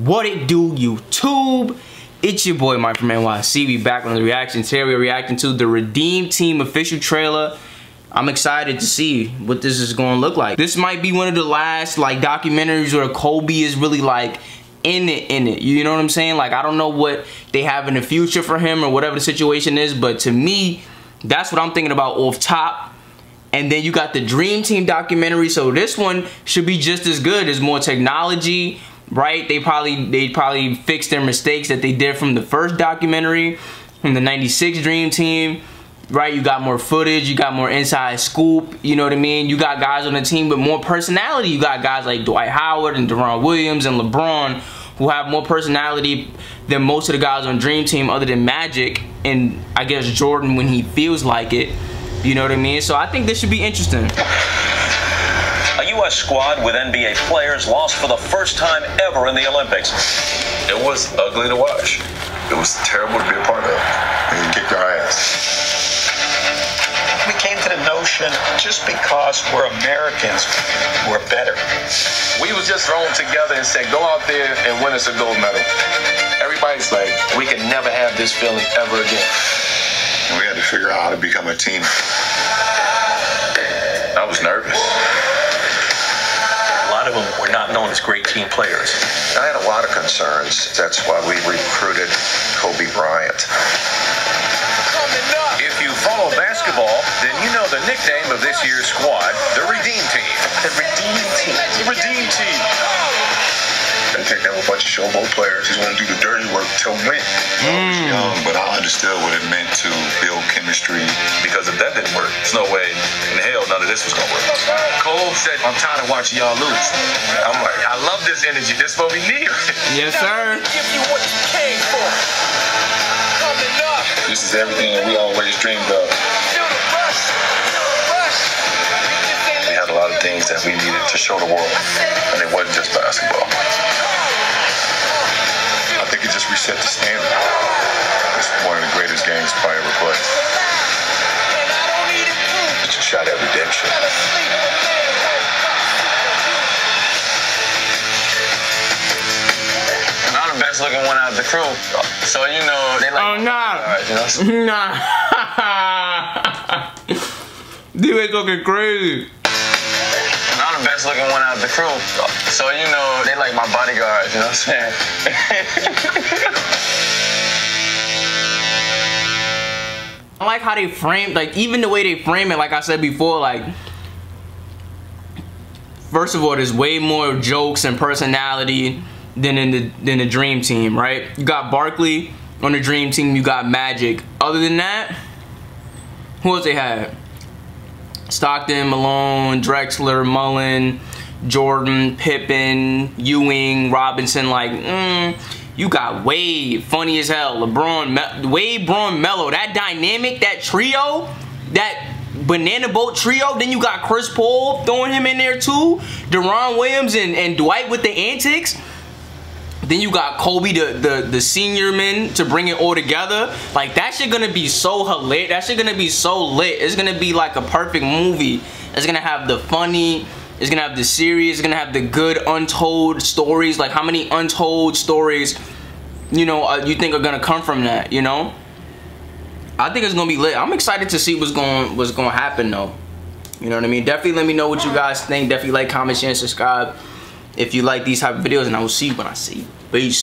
What it do, YouTube? It's your boy, Mike from NYC. We back on the reaction. Today we're reacting to the Redeem Team official trailer. I'm excited to see what this is going to look like. This might be one of the last like documentaries where Kobe is really like in it, in it. You know what I'm saying? Like I don't know what they have in the future for him or whatever the situation is, but to me, that's what I'm thinking about off top. And then you got the Dream Team documentary, so this one should be just as good. There's more technology, right? They probably they probably fixed their mistakes that they did from the first documentary, from the 96 Dream Team. Right, you got more footage, you got more inside scoop, you know what I mean? You got guys on the team with more personality. You got guys like Dwight Howard and Deron Williams and LeBron who have more personality than most of the guys on Dream Team other than Magic and I guess Jordan when he feels like it. You know what I mean? So I think this should be interesting. A U.S. squad with NBA players lost for the first time ever in the Olympics. It was ugly to watch. It was terrible to be a part of. And kicked our ass. We came to the notion just because we're Americans, we're better. We was just thrown together and said, go out there and win us a gold medal. Everybody's like, we can never have this feeling ever again. And we had to figure out how to become a team. Were not as great team players. I had a lot of concerns. That's why we recruited Kobe Bryant. If you follow basketball, then you know the nickname of this year's squad, the Redeem Team. The Redeem Team. The Redeem Team. They think they were a bunch of showboat players who's going to do the dirty work to win. I was hmm. young, but I understood what it meant to build chemistry. Because if that didn't work, there's no way in hell none of this was gonna work. Cole said, I'm tired of watching y'all lose. I'm like, I love this energy. This is what we need. Yes, sir. Give you what you came for. This is everything that we always dreamed of. Feel the rush. Feel the rush. We had a lot of things that we needed to show the world, and it wasn't just basketball. I think it just reset the standard. Shot. And I'm the best looking one out of the crew. So, you know, they like. Oh, nah. Alright, you know, so- Nah. Ain't looking crazy. and the best looking one out of the crew. So, you know, they like my bodyguards, you know what I'm saying? I like how they frame, like even the way they frame it, like I said before, like first of all, there's way more jokes and personality than in the than the Dream Team, right? You got Barkley on the Dream Team, you got Magic. Other than that, who else they had? Stockton, Malone, Drexler, Mullin, Jordan, Pippen, Ewing, Robinson, like, mm, you got Wade, funny as hell. LeBron, Me- Wade, Bron, Melo. That dynamic, that trio, that banana boat trio. Then you got Chris Paul throwing him in there too. Deron Williams and, and Dwight with the antics. Then you got Kobe, the, the the senior men, to bring it all together. Like that shit gonna be so hilarious. That shit gonna be so lit. It's gonna be like a perfect movie. It's gonna have the funny. It's gonna have the series, It's gonna have the good untold stories. Like how many untold stories, you know, uh, you think are gonna come from that? You know. I think it's gonna be lit. I'm excited to see what's going what's gonna happen though. You know what I mean? Definitely let me know what you guys think. Definitely like, comment, share, and subscribe if you like these type of videos, and I will see you when I see you. Peace.